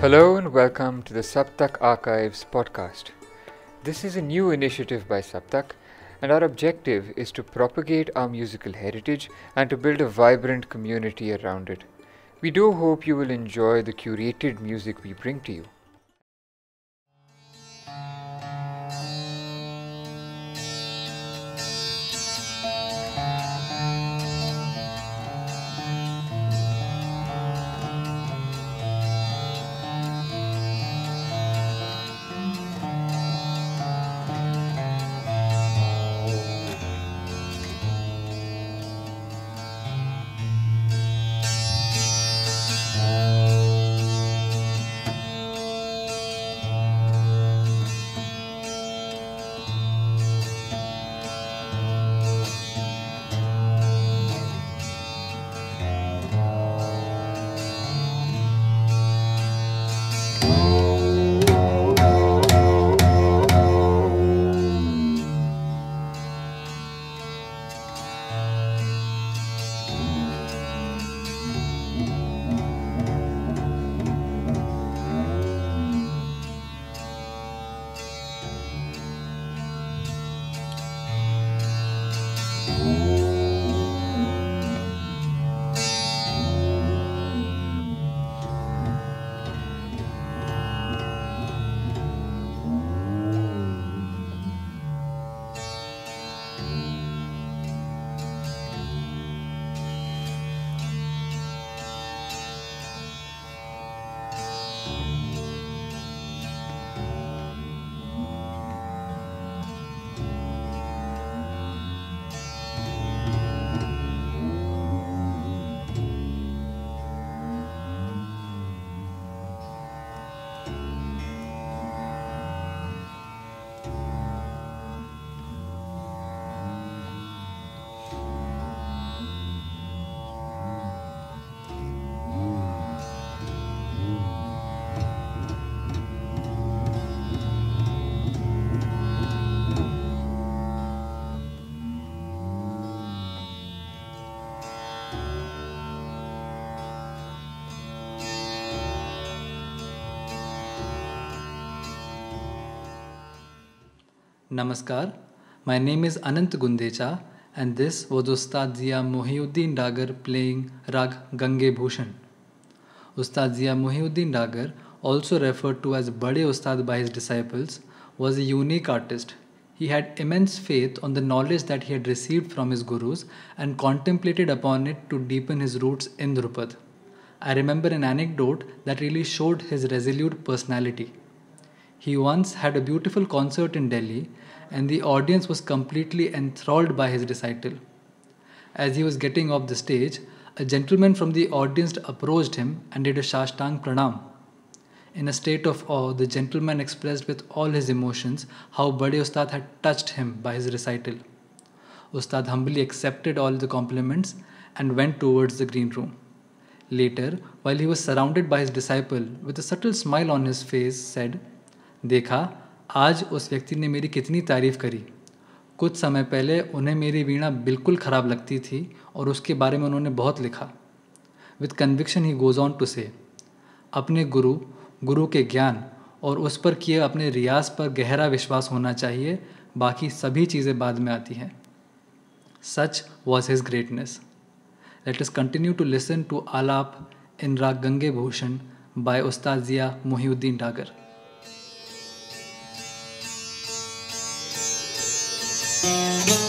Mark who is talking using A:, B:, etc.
A: Hello and welcome to the Saptak Archives podcast. This is a new initiative by Saptak, and our objective is to propagate our musical heritage and to build a vibrant community around it. We do hope you will enjoy the curated music we bring to you.
B: Namaskar, my name is Anant Gundecha and this was Ustad Zia Mohiuddin Dagar playing Rag Gange Bhushan. Ustad Zia Mohiuddin Dagar, also referred to as Bade Ustad by his disciples, was a unique artist. He had immense faith on the knowledge that he had received from his gurus and contemplated upon it to deepen his roots in Dhrupad. I remember an anecdote that really showed his resolute personality. He once had a beautiful concert in Delhi, and the audience was completely enthralled by his recital. As he was getting off the stage, a gentleman from the audience approached him and did a Shashtang Pranam. In a state of awe, the gentleman expressed with all his emotions how Bade Ustad had touched him by his recital. Ustad humbly accepted all the compliments and went towards the green room. Later, while he was surrounded by his disciple, with a subtle smile on his face, said, देखा, आज उस व्यक्ति ने मेरी कितनी तारीफ़ करी। कुछ समय पहले उन्हें मेरी वीणा बिल्कुल ख़राब लगती थी और उसके बारे में उन्होंने बहुत लिखा। With conviction he goes on to से अपने गुरु गुरु के ज्ञान और उस पर किए अपने रियाज पर गहरा विश्वास होना चाहिए, बाकी सभी चीज़ें बाद में आती हैं। Such was his greatness let us continue to listen to alap in raga Gange Bhushan bye Ustad Zia Mohiuddin Dagar Música